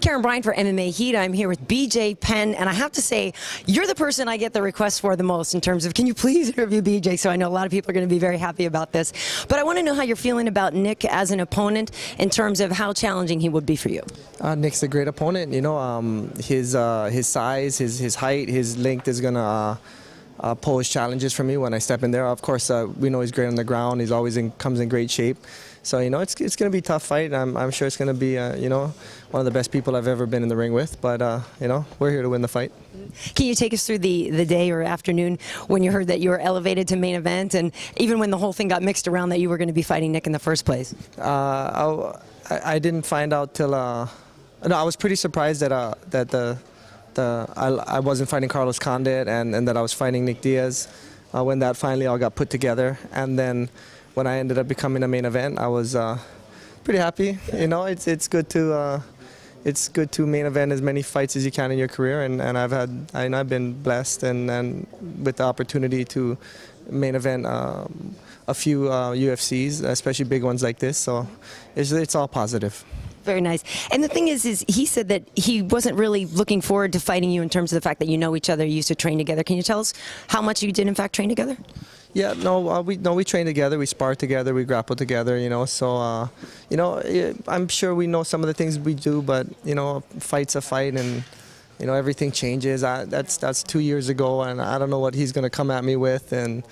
Karyn Bryant for MMA Heat. I'm here with BJ Penn, and I have to say, you're the person I get the requests for the most in terms of, can you please interview BJ? So I know a lot of people are going to be very happy about this. But I want to know how you're feeling about Nick as an opponent in terms of how challenging he would be for you. Uh, Nick's a great opponent. You know, um, his uh, his size, his his height, his length is gonna. Uh, uh, pose challenges for me when I step in there. Of course, uh, we know he's great on the ground. He's always in, comes in great shape. So you know, it's it's going to be a tough fight. I'm I'm sure it's going to be uh, you know one of the best people I've ever been in the ring with. But uh, you know, we're here to win the fight. Can you take us through the the day or afternoon when you heard that you were elevated to main event, and even when the whole thing got mixed around that you were going to be fighting Nick in the first place? Uh, I, I didn't find out till. Uh, no, I was pretty surprised that uh, that the the I, I wasn't fighting Carlos Condit and, and that I was fighting Nick Diaz uh, when that finally all got put together. And then when I ended up becoming a main event, I was uh, pretty happy. You know, it's it's good to uh, it's good to main event as many fights as you can in your career, and, and I've had I, I've been blessed and, and with the opportunity to main event um, a few uh, UFCs, especially big ones like this. So it's it's all positive. Very nice. And the thing is, is he said that he wasn't really looking forward to fighting you in terms of the fact that you know each other, you used to train together. Can you tell us how much you did in fact train together? Yeah, no, uh, we no, we train together, we spar together, we grapple together, you know. So, uh, you know, I'm sure we know some of the things we do, but you know, a fight's a fight, and you know, everything changes. I, that's that's two years ago, and I don't know what he's gonna come at me with, and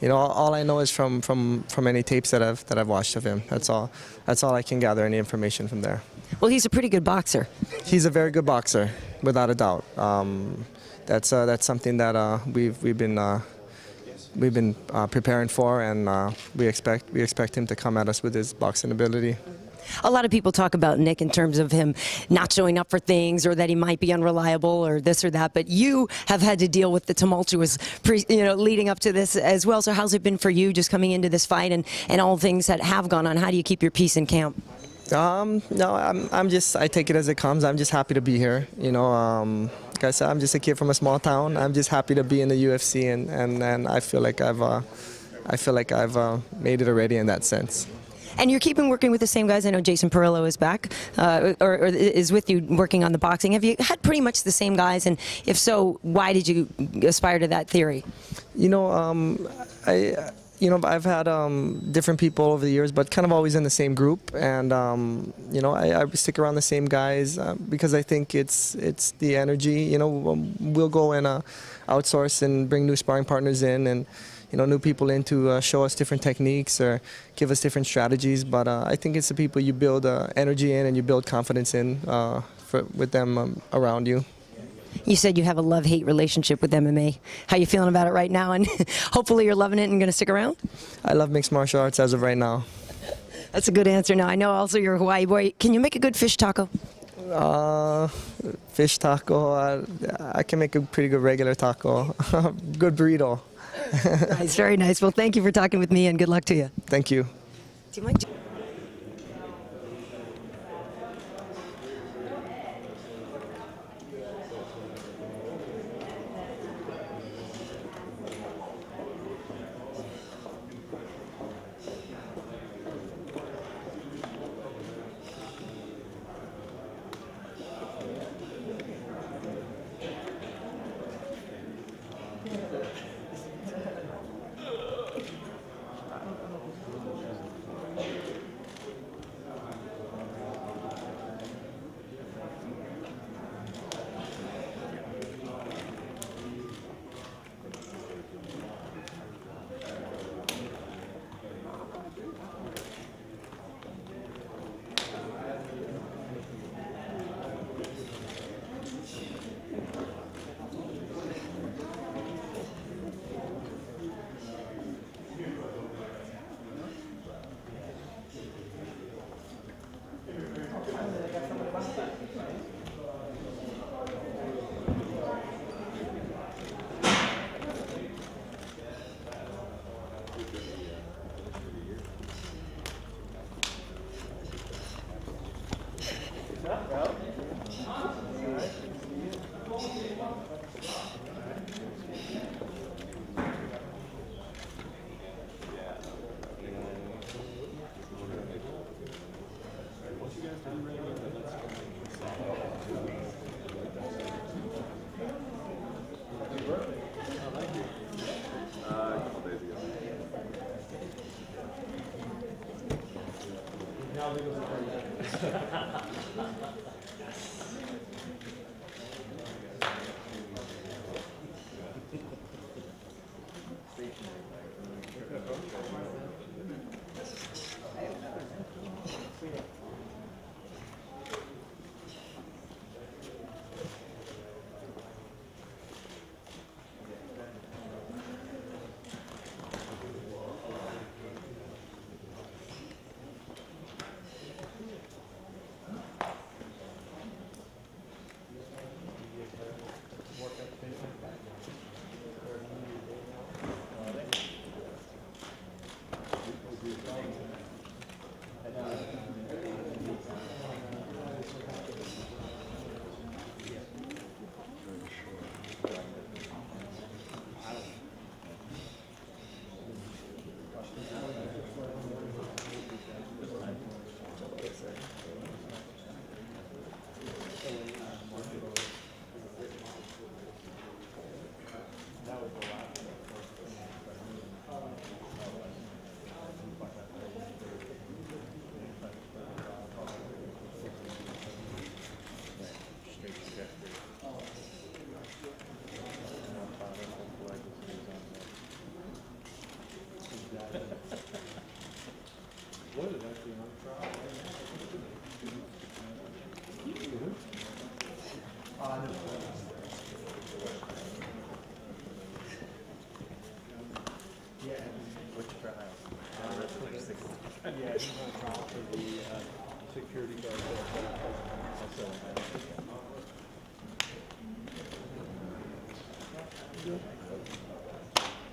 you know, all I know is from, from, from any tapes that I've that I've watched of him. That's all. That's all I can gather any information from there. Well, he's a pretty good boxer. He's a very good boxer, without a doubt. Um, that's uh, that's something that uh, we've we've been uh, we've been uh, preparing for, and uh, we expect we expect him to come at us with his boxing ability. A lot of people talk about Nick in terms of him not showing up for things or that he might be unreliable or this or that, but you have had to deal with the tumultuous, pre, you know, leading up to this as well. So how's it been for you just coming into this fight and, and all things that have gone on? How do you keep your peace in camp? Um, no, I'm, I'm just, I take it as it comes. I'm just happy to be here. You know, um, like I said, I'm just a kid from a small town. I'm just happy to be in the UFC and, and, and I feel like I've, uh, I feel like I've uh, made it already in that sense. And you're keeping working with the same guys. I know Jason Parillo is back, uh, or, or, is with you working on the boxing. Have you had pretty much the same guys? And if so, why did you aspire to that theory? You know, um, I. You know, I've had um, different people over the years, but kind of always in the same group, and um, you know, I, I, stick around the same guys uh, because I think it's it's the energy. You know, um, we'll go and uh, outsource and bring new sparring partners in, and you know, new people in to uh, show us different techniques or give us different strategies. But uh, I think it's the people you build uh, energy in and you build confidence in uh, for, with them um, around you. You said you have a love-hate relationship with MMA. How you feeling about it right now? And hopefully you're loving it and going to stick around? I love mixed martial arts as of right now. That's a good answer. Now I know also you're a Hawaii boy. Can you make a good fish taco? Uh, fish taco. Uh, I can make a pretty good regular taco. good burrito. Nice, very nice. Well, thank you for talking with me, and good luck to you. Thank you. Do you mind?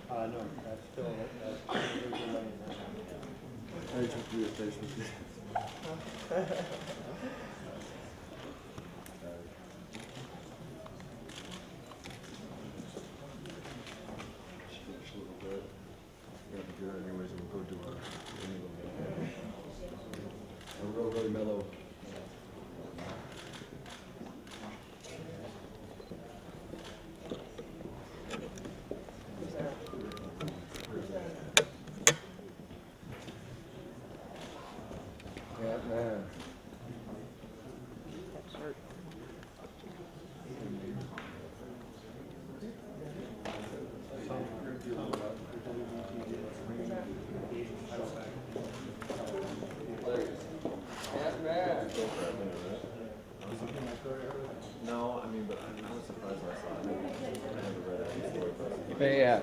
Uh, no, that's still, that's still losing money. I face you. Yeah.